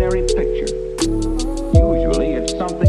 picture. Usually it's something